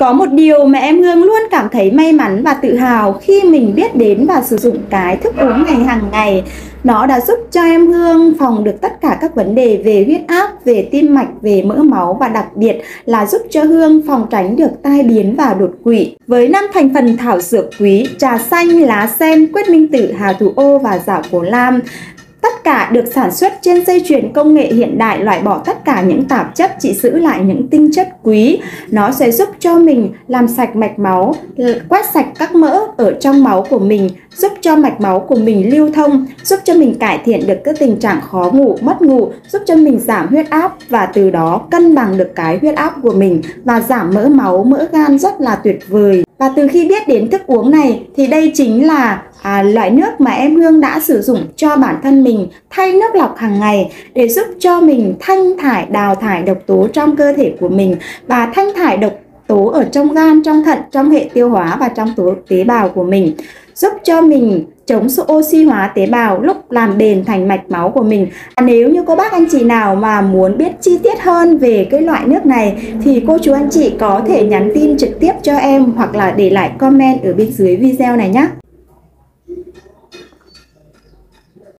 Có một điều mà em Hương luôn cảm thấy may mắn và tự hào khi mình biết đến và sử dụng cái thức uống này hàng ngày. Nó đã giúp cho em Hương phòng được tất cả các vấn đề về huyết áp, về tim mạch, về mỡ máu và đặc biệt là giúp cho Hương phòng tránh được tai biến và đột quỵ. Với năm thành phần thảo dược quý, trà xanh, lá sen, quyết minh tử, hà thủ ô và dạo cổ lam cả được sản xuất trên dây chuyền công nghệ hiện đại loại bỏ tất cả những tạp chất chỉ giữ lại những tinh chất quý. Nó sẽ giúp cho mình làm sạch mạch máu, quét sạch các mỡ ở trong máu của mình, giúp cho mạch máu của mình lưu thông, giúp cho mình cải thiện được các tình trạng khó ngủ, mất ngủ, giúp cho mình giảm huyết áp và từ đó cân bằng được cái huyết áp của mình và giảm mỡ máu, mỡ gan rất là tuyệt vời. Và từ khi biết đến thức uống này thì đây chính là à, loại nước mà em Hương đã sử dụng cho bản thân mình thay nước lọc hàng ngày để giúp cho mình thanh thải đào thải độc tố trong cơ thể của mình. Và thanh thải độc tố ở trong gan, trong thận, trong hệ tiêu hóa và trong tố tế bào của mình giúp cho mình chống sự oxy hóa tế bào lúc làm bền thành mạch máu của mình. À, nếu như cô bác anh chị nào mà muốn biết chi tiết hơn về cái loại nước này thì cô chú anh chị có thể nhắn tin trực tiếp cho em hoặc là để lại comment ở bên dưới video này nhé.